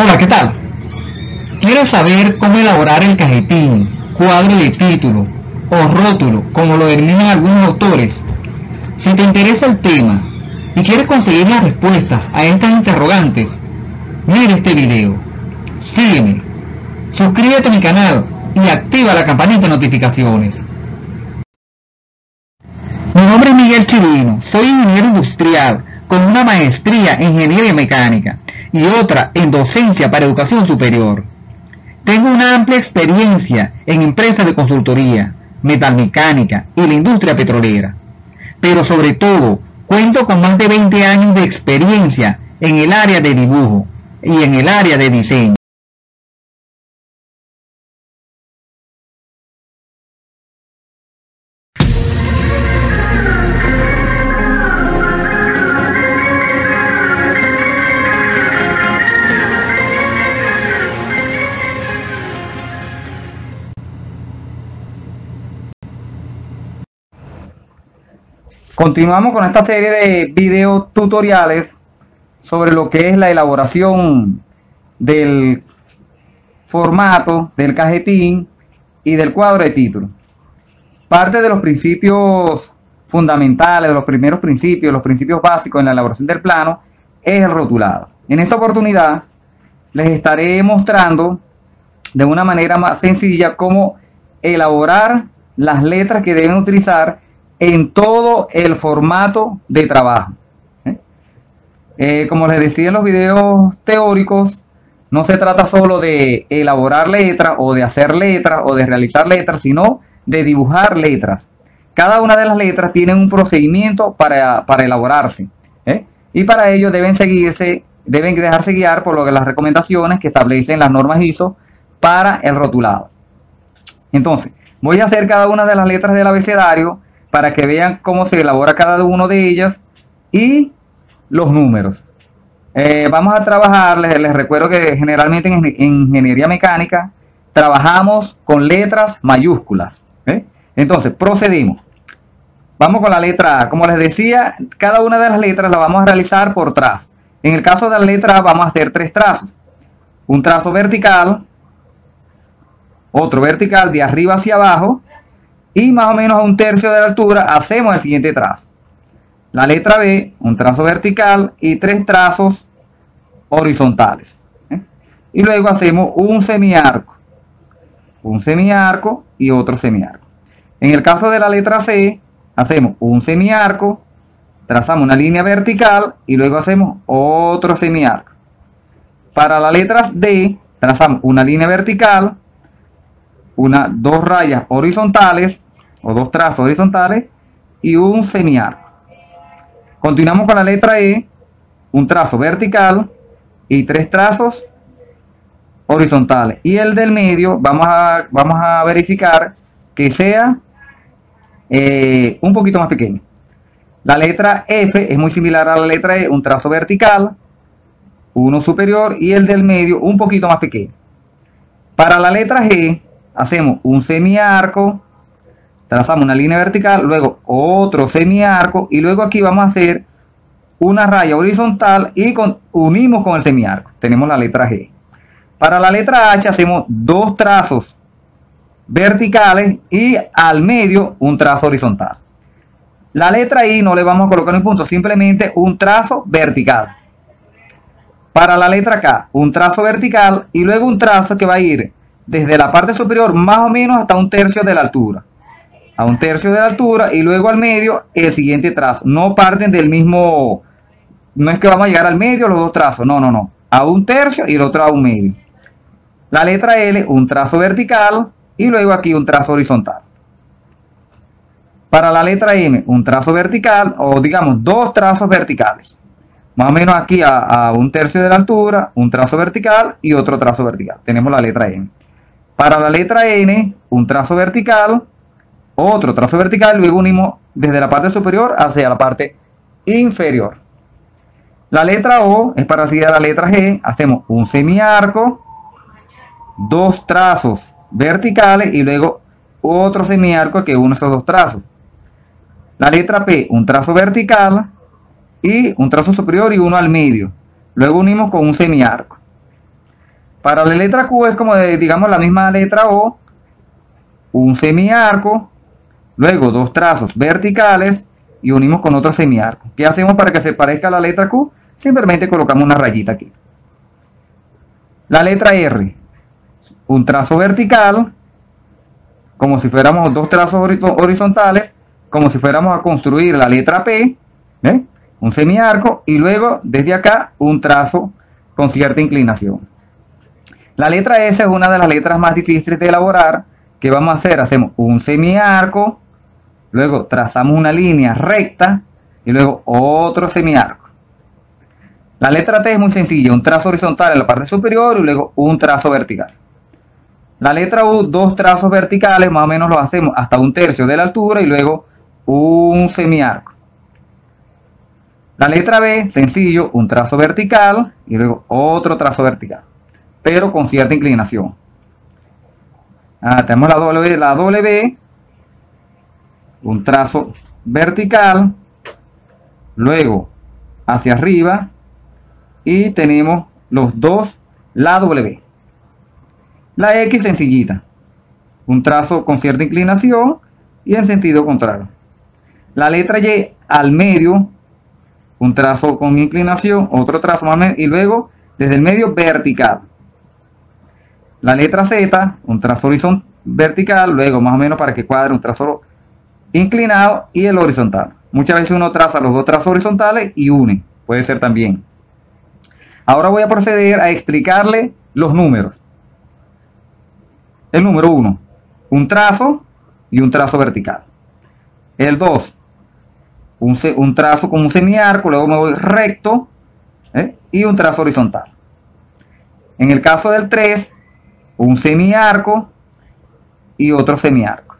Hola, ¿qué tal? ¿Quieres saber cómo elaborar el cajetín, cuadro de título o rótulo, como lo denominan algunos autores? Si te interesa el tema y quieres conseguir las respuestas a estas interrogantes, mira este video, sígueme, suscríbete a mi canal y activa la campanita de notificaciones. Mi nombre es Miguel Chirino, soy ingeniero industrial con una maestría en ingeniería mecánica y otra en docencia para educación superior. Tengo una amplia experiencia en empresas de consultoría, metalmecánica y la industria petrolera. Pero sobre todo, cuento con más de 20 años de experiencia en el área de dibujo y en el área de diseño. Continuamos con esta serie de video tutoriales sobre lo que es la elaboración del formato del cajetín y del cuadro de título. Parte de los principios fundamentales, de los primeros principios, los principios básicos en la elaboración del plano es el rotulado. En esta oportunidad les estaré mostrando de una manera más sencilla cómo elaborar las letras que deben utilizar en todo el formato de trabajo. ¿eh? Eh, como les decía en los videos teóricos, no se trata solo de elaborar letras o de hacer letras o de realizar letras, sino de dibujar letras. Cada una de las letras tiene un procedimiento para, elaborarse. ¿eh? Y para ello deben seguirse, deben dejarse guiar por lo que las recomendaciones que establecen las normas ISO para el rotulado. Entonces, voy a hacer cada una de las letras del abecedario para que vean cómo se elabora cada una de ellas y los números. Eh, vamos a trabajar, les, recuerdo que generalmente en, ingeniería mecánica trabajamos con letras mayúsculas. ¿eh? Entonces, procedimos. Vamos con la letra A. Como les decía, cada una de las letras la vamos a realizar por trazo. En el caso de la letra A vamos a hacer tres trazos. Un trazo vertical, otro vertical de arriba hacia abajo y más o menos a un tercio de la altura hacemos el siguiente trazo. La letra B, un trazo vertical y tres trazos horizontales. ¿eh? Y luego hacemos un semiarco, un semiarco y otro semiarco. En el caso de la letra C, hacemos un semiarco, trazamos una línea vertical y luego hacemos otro semiarco. Para la letra D, trazamos una línea vertical, una, dos rayas horizontales o dos trazos horizontales y un semiarco. Continuamos con la letra E, un trazo vertical y tres trazos horizontales. Y el del medio vamos a, vamos a verificar que sea eh, un poquito más pequeño. La letra F es muy similar a la letra E, un trazo vertical, uno superior y el del medio un poquito más pequeño. Para la letra G hacemos un semiarco, trazamos una línea vertical, luego otro semiarco y luego aquí vamos a hacer una raya horizontal y unimos con el semiarco. Tenemos la letra G. Para la letra H hacemos dos trazos verticales y al medio un trazo horizontal. La letra I no le vamos a colocar un punto, simplemente un trazo vertical. Para la letra K, un trazo vertical y luego un trazo que va a ir desde la parte superior más o menos hasta un tercio de la altura a un tercio de la altura y luego al medio el siguiente trazo. No parten del mismo, no es que vamos a llegar al medio los dos trazos, no, no, no. A un tercio y el otro a un medio. La letra L, un trazo vertical y luego aquí un trazo horizontal. Para la letra M, un trazo vertical o digamos dos trazos verticales. Más o menos aquí a, a un tercio de la altura, un trazo vertical y otro trazo vertical. Tenemos la letra M. Para la letra N, un trazo vertical otro trazo vertical, luego unimos desde la parte superior hacia la parte inferior. La letra O es seguir a la letra G, hacemos un semiarco, dos trazos verticales y luego otro semiarco que une esos dos trazos. La letra P, un trazo vertical y un trazo superior y uno al medio. Luego unimos con un semiarco. Para la letra Q es como digamos la misma letra O, un semiarco, luego dos trazos verticales y unimos con otro semiarco. ¿Qué hacemos para que se parezca a la letra Q? Simplemente colocamos una rayita aquí. La letra R, un trazo vertical, como si fuéramos dos trazos horizontales, como si fuéramos a construir la letra P, un semiarco, y luego desde acá un trazo con cierta inclinación. La letra S es una de las letras más difíciles de elaborar. ¿Qué vamos a hacer? Hacemos un semiarco, luego trazamos una línea recta y luego otro semiarco. La letra T es muy sencilla, un trazo horizontal en la parte superior y luego un trazo vertical. La letra U, dos trazos verticales, más o menos lo hacemos hasta un tercio de la altura y luego un semiarco. La letra B, sencillo, un trazo vertical y luego otro trazo vertical, pero con cierta inclinación. Ah, tenemos la W, la W, un trazo vertical, luego hacia arriba y tenemos los dos, la W. La X sencillita, un trazo con cierta inclinación y en sentido contrario. La letra Y al medio, un trazo con inclinación, otro trazo más y luego desde el medio vertical. La letra Z, un trazo horizontal vertical, luego más o menos para que cuadre un trazo inclinado y el horizontal. Muchas veces uno traza los dos trazos horizontales y une, puede ser también. Ahora voy a proceder a explicarle los números. El número 1, un trazo y un trazo vertical. El 2, un, trazo con un semiarco, luego me voy recto ¿eh? y un trazo horizontal. En el caso del 3, un semiarco y otro semiarco.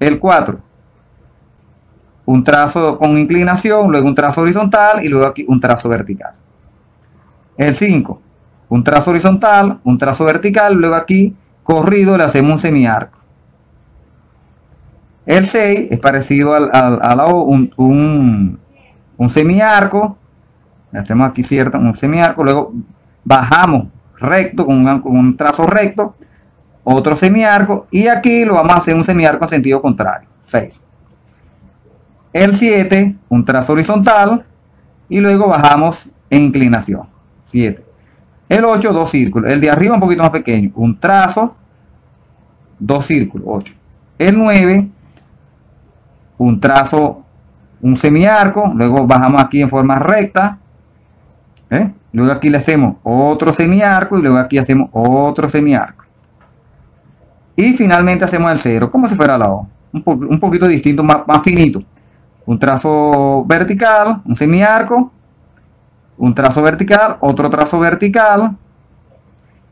El 4, un trazo con inclinación, luego un trazo horizontal y luego aquí un trazo vertical. El 5, un trazo horizontal, un trazo vertical, luego aquí corrido le hacemos un semiarco. El 6 es parecido al, al, un, un, un, semiarco. Le hacemos aquí cierto, un semiarco. Luego bajamos recto con un, trazo recto. Otro semiarco. Y aquí lo vamos a hacer un semiarco en sentido contrario. 6. El 7, un trazo horizontal. Y luego bajamos en inclinación. 7. El 8, dos círculos. El de arriba un poquito más pequeño. Un trazo, dos círculos, 8. El 9, un trazo, un semiarco, luego bajamos aquí en forma recta, ¿eh? luego aquí le hacemos otro semiarco y luego aquí hacemos otro semiarco. Y finalmente hacemos el cero, como si fuera la O, un, poquito distinto, más, más finito. Un trazo vertical, un semiarco, un trazo vertical, otro trazo vertical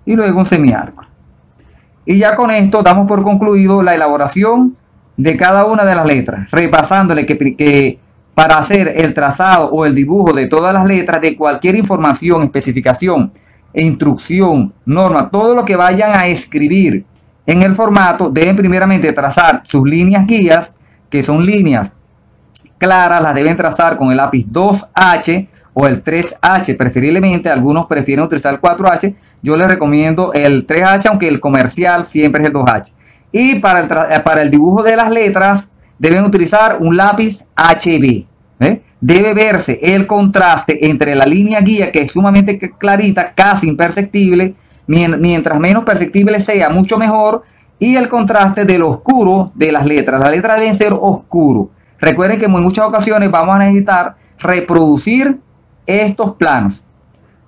y luego un semiarco. Y ya con esto damos por concluido la elaboración de cada una de las letras, repasándole que, para hacer el trazado o el dibujo de todas las letras, de cualquier información, especificación, instrucción, norma, todo lo que vayan a escribir en el formato, deben primeramente trazar sus líneas guías, que son líneas claras, las deben trazar con el lápiz 2H o el 3H, preferiblemente, algunos prefieren utilizar el 4H, yo les recomiendo el 3H, aunque el comercial siempre es el 2H. Y para el, eh, para el dibujo de las letras deben utilizar un lápiz HB. ¿eh? Debe verse el contraste entre la línea guía, que es sumamente clarita, casi imperceptible, mientras menos perceptible sea, mucho mejor, y el contraste del oscuro de las letras. Las letras deben ser oscuro. Recuerden que en muchas ocasiones vamos a necesitar reproducir estos planos.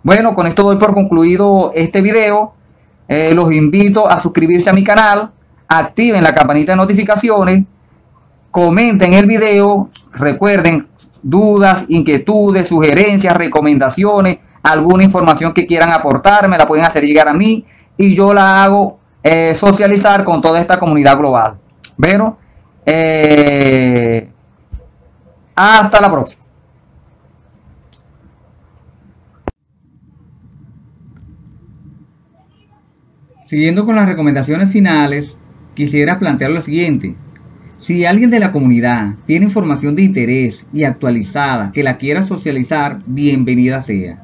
Bueno, con esto doy por concluido este video. Eh, los invito a suscribirse a mi canal, activen la campanita de notificaciones, comenten el video, recuerden dudas, inquietudes, sugerencias, recomendaciones, alguna información que quieran aportar, me la pueden hacer llegar a mí y yo la hago eh, socializar con toda esta comunidad global. Bueno, eh, hasta la próxima. Siguiendo con las recomendaciones finales, quisiera plantear lo siguiente. Si alguien de la comunidad tiene información de interés y actualizada que la quiera socializar, bienvenida sea.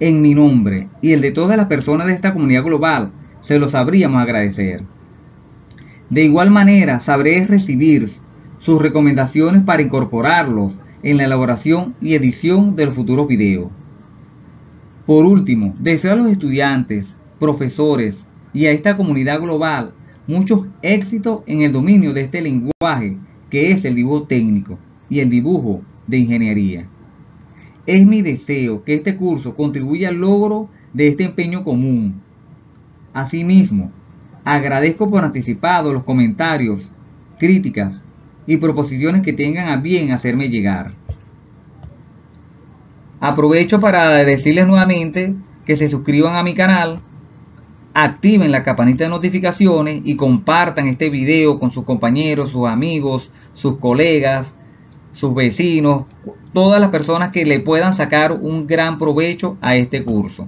en mi nombre y el de todas las personas de esta comunidad global, se lo sabríamos agradecer. De igual manera, sabré recibir sus recomendaciones para incorporarlos en la elaboración y edición del futuro video. Por último, deseo a los estudiantes, profesores y a esta comunidad global muchos éxitos en el dominio de este lenguaje que es el dibujo técnico y el dibujo de ingeniería. Es mi deseo que este curso contribuya al logro de este empeño común. Asimismo, agradezco por anticipado los comentarios, críticas y proposiciones que tengan a bien hacerme llegar. Aprovecho para decirles nuevamente que se suscriban a mi canal, activen la campanita de notificaciones y compartan este video con sus compañeros, sus amigos, sus colegas, sus vecinos, todas las personas que le puedan sacar un gran provecho a este curso.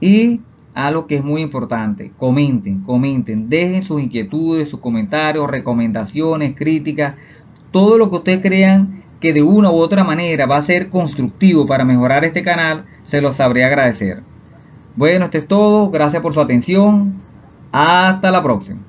Y algo que es muy importante, comenten, comenten, dejen sus inquietudes, sus comentarios, recomendaciones, críticas, todo lo que ustedes crean que de una u otra manera va a ser constructivo para mejorar este canal, se los sabré agradecer. Bueno, esto es todo, gracias por su atención, hasta la próxima.